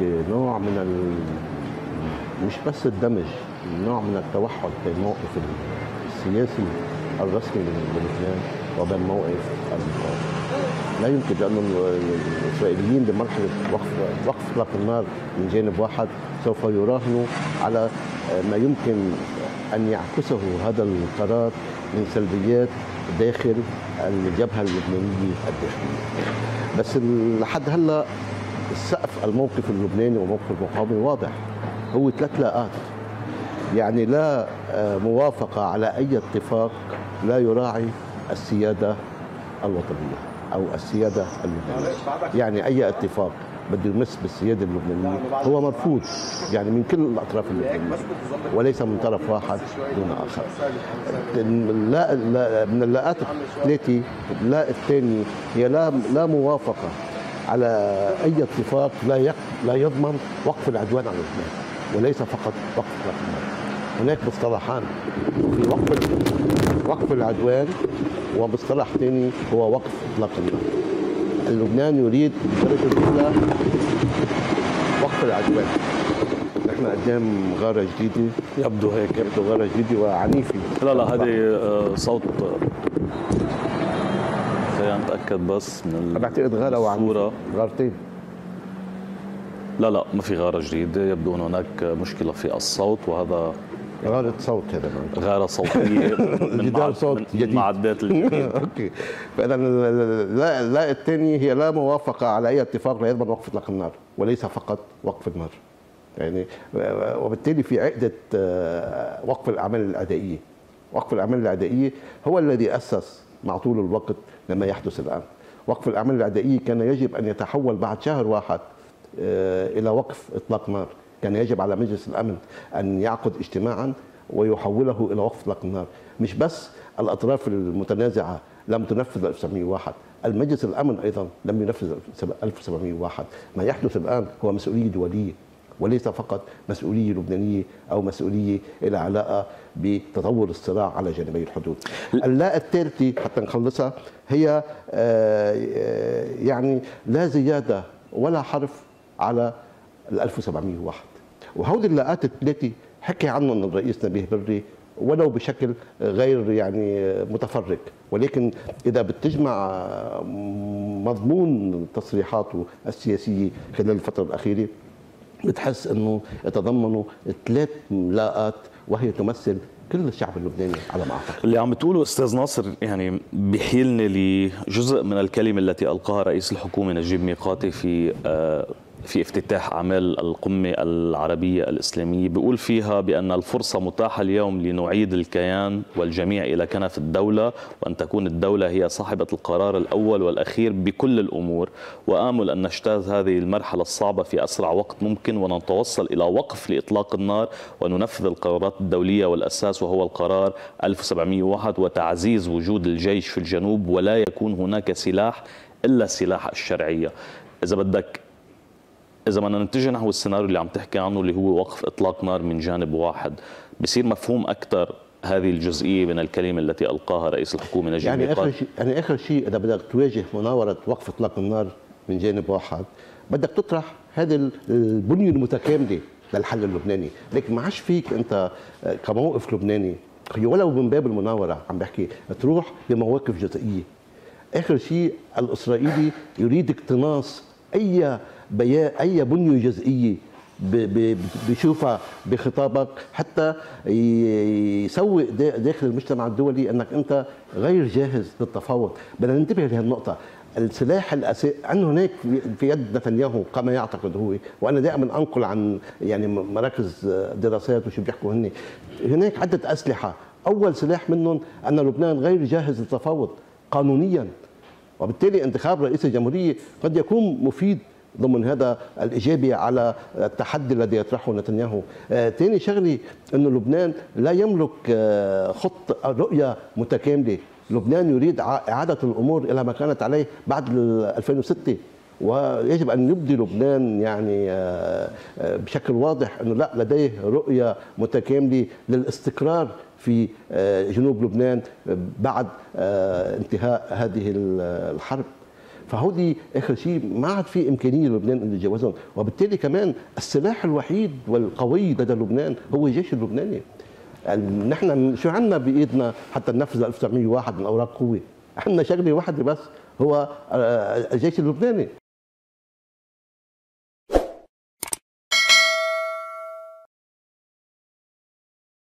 نوع من ال... مش بس الدمج نوع من التوحد بين الموقف السياسي الرسمي للبنان وبين موقف المقاومه لا يمكن لأنه الإسرائيليين بمرحلة وقف وقف إطلاق النار من جانب واحد سوف يراهنوا على ما يمكن أن يعكسه هذا القرار من سلبيات داخل الجبهة اللبنانية الداخلية. بس لحد هلأ السقف الموقف اللبناني وموقف المقاومة واضح. هو ثلاث لاءات يعني لا موافقة على أي اتفاق لا يراعي السيادة الوطنية أو السيادة اللبنانية. يعني أي اتفاق بده يمس بالسيادة اللبنانية هو مرفوض. يعني من كل الأطراف اللبنانية وليس من طرف واحد دون آخر. لا, لا من اللاءات الثلاثة اللاء الثاني هي لا لا موافقة على أي اتفاق لا لا يضمن وقف العدوان على لبنان وليس فقط وقف اطلاق النار هناك مصطلحان في وقف وقف العدوان ومصطلح ثاني هو وقف إطلاق النار لبنان يريد بالدرجه الاولى وقف العدوان. نحن قدام غارة جديدة. يبدو هيك. يبدو غارة جديدة وعنيفة. لا لا هذه صوت. خلينا نتاكد بس من بعتقد غارة غارتين. لا لا ما في غارة جديدة. يبدو ان هناك مشكلة في الصوت وهذا غارة صوت هذا غارة صوتية من جدار صوت من جديد. معدات أوكي. فاذا لا لا الثاني هي لا موافقة على أي اتفاق لا يضمن وقف إطلاق النار وليس فقط وقف النار. يعني وبالتالي في عقدة وقف الأعمال الاعدائية وقف الأعمال الاعدائية هو الذي أسس مع طول الوقت لما يحدث الان وقف الأعمال الاعدائية كان يجب أن يتحول بعد شهر واحد إلى وقف إطلاق نار. كان يجب على مجلس الأمن أن يعقد اجتماعا ويحوله إلى وقف إطلاق النار. مش بس الأطراف المتنازعة لم تنفذ 1901 المجلس الأمن أيضا لم ينفذ 1701 ما يحدث الآن هو مسؤولية دوليه وليس فقط مسؤوليه لبنانيه أو مسؤوليه لها علاقة بتطور الصراع على جانبي الحدود. اللاء الثالثه حتى نخلصها هي يعني لا زيادة ولا حرف على ال 1701 وهودي اللاءات الثلاثه حكي عنهم الرئيس نبيه بري ولو بشكل غير يعني متفرق ولكن إذا بتجمع مضمون تصريحاته السياسية خلال الفترة الأخيرة بتحس إنه يتضمنوا ثلاث لاءات وهي تمثل كل الشعب اللبناني على ما أعتقد. اللي عم بتقوله أستاذ ناصر يعني بيحيلني لجزء من الكلمة التي ألقاها رئيس الحكومة نجيب ميقاتي في في افتتاح أعمال القمة العربية الإسلامية بيقول فيها بأن الفرصة متاحة اليوم لنعيد الكيان والجميع إلى كنف الدولة وأن تكون الدولة هي صاحبة القرار الأول والأخير بكل الأمور. وآمل أن نجتاز هذه المرحلة الصعبة في أسرع وقت ممكن ونتوصل إلى وقف لإطلاق النار وننفذ القرارات الدولية والأساس وهو القرار 1701 وتعزيز وجود الجيش في الجنوب ولا يكون هناك سلاح إلا سلاح الشرعية. إذا بدك إذا بدنا نتجه نحو السيناريو اللي عم تحكي عنه اللي هو وقف إطلاق نار من جانب واحد بصير مفهوم أكثر هذه الجزئية من الكلمة التي ألقاها رئيس الحكومة نجيب يعني آخر شيء يعني آخر شيء إذا بدك تواجه مناورة وقف إطلاق النار من جانب واحد بدك تطرح هذه البنية المتكاملة للحل اللبناني. لكن ما عادش فيك أنت كموقف لبناني ولو من باب المناورة عم بحكي تروح بمواقف جزئية. آخر شيء الإسرائيلي يريد اقتناص أي أي بنية جزئية بيشوفها بخطابك حتى يسوق داخل المجتمع الدولي إنك أنت غير جاهز للتفاوض. بدنا ننتبه لهالنقطة. السلاح الاساسي انه هناك في يد نتنياهو كما يعتقد هو وأنا دائما أنقل عن يعني مراكز دراسات وشو بيحكوا هن هناك عدة أسلحة. أول سلاح منهم أن لبنان غير جاهز للتفاوض قانونيا وبالتالي انتخاب رئيس الجمهورية قد يكون مفيد ضمن هذا الإيجابي على التحدي الذي يطرحه نتنياهو. ثاني شغلي أنه لبنان لا يملك آه خط رؤية متكاملة. لبنان يريد إعادة الأمور إلى ما كانت عليه بعد 2006 ويجب أن يبدي لبنان يعني بشكل واضح إنه لا لديه رؤية متكاملة للاستقرار في جنوب لبنان بعد انتهاء هذه الحرب. فهودي آخر شيء ما عاد في إمكانية للبنان إنه يتجاوزهم وبالتالي كمان السلاح الوحيد والقوي لدى لبنان هو الجيش اللبناني. يعني نحن شو عندنا بإيدنا حتى ننفذ 1901 من أوراق قوة؟ عندنا شغلة واحدة بس هو آه، الجيش اللبناني.